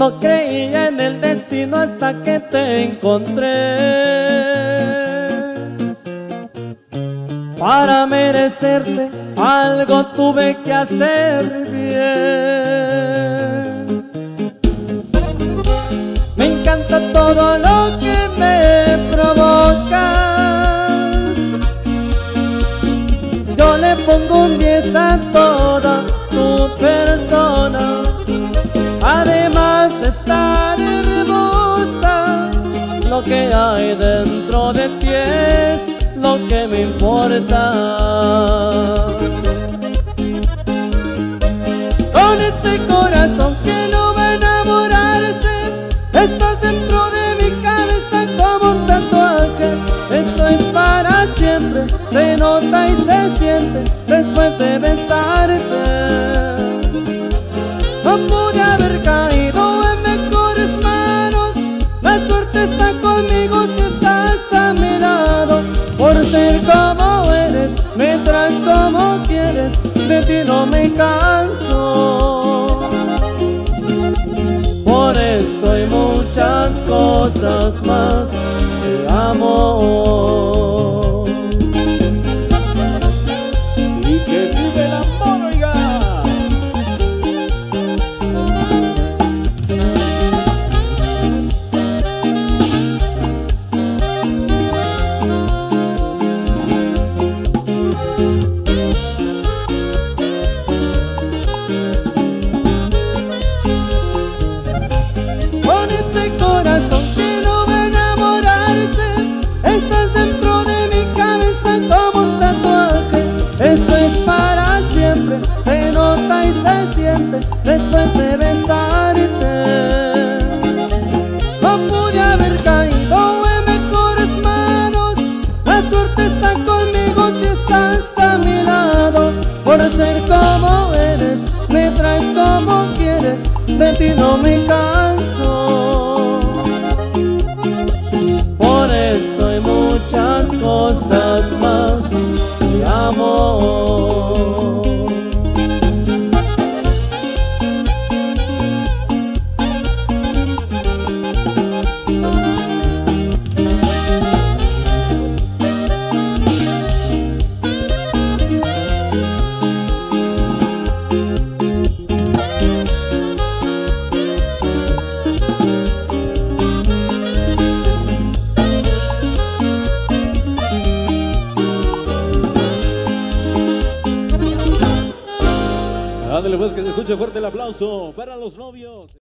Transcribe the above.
No creía en el destino hasta que te encontré. Para merecerte algo tuve que hacer bien. Me encanta todo lo lo que hay dentro de ti es lo que me importa. Con este corazón que no va a enamorarse, estás dentro de mi cabeza como un tatuaje. Esto es para siempre, se nota y se siente después de besarte. Me canso. Por eso hay muchas cosas después de besarte. No pude haber caído en mejores manos, la suerte está conmigo si estás a mi lado. Por ser como eres, me traes como quieres, de ti no me canso. Ándale pues que se escuche fuerte el aplauso para los novios.